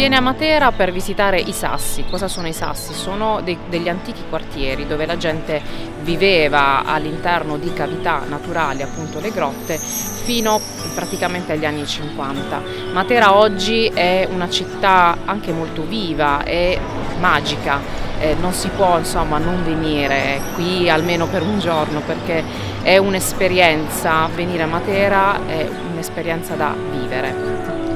viene a Matera per visitare i sassi. Cosa sono i sassi? Sono dei, degli antichi quartieri dove la gente viveva all'interno di cavità naturali, appunto le grotte, fino praticamente agli anni 50. Matera oggi è una città anche molto viva e magica, eh, non si può insomma non venire qui almeno per un giorno perché è un'esperienza, venire a Matera è un'esperienza da vivere.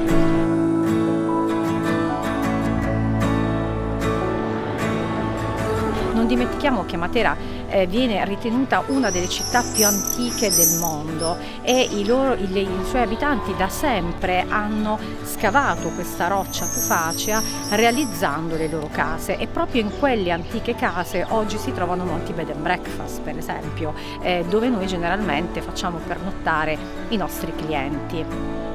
Non dimentichiamo che Matera eh, viene ritenuta una delle città più antiche del mondo e i, loro, i, i suoi abitanti da sempre hanno scavato questa roccia tufacea realizzando le loro case e proprio in quelle antiche case oggi si trovano molti bed and breakfast per esempio eh, dove noi generalmente facciamo pernottare i nostri clienti.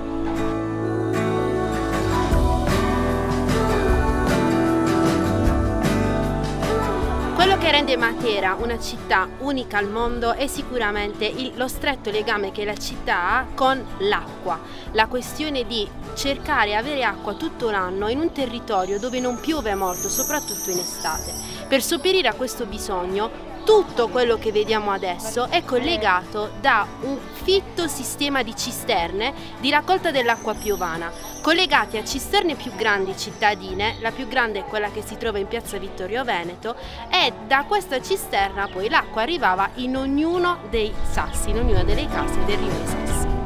Rende Matera una città unica al mondo è sicuramente il, lo stretto legame che la città ha con l'acqua, la questione di cercare di avere acqua tutto l'anno in un territorio dove non piove molto, soprattutto in estate. Per sopperire a questo bisogno tutto quello che vediamo adesso è collegato da un fitto sistema di cisterne di raccolta dell'acqua piovana, collegati a cisterne più grandi cittadine, la più grande è quella che si trova in piazza Vittorio Veneto, e da questa cisterna poi l'acqua arrivava in ognuno dei sassi, in ognuna delle case del Rio Sassi.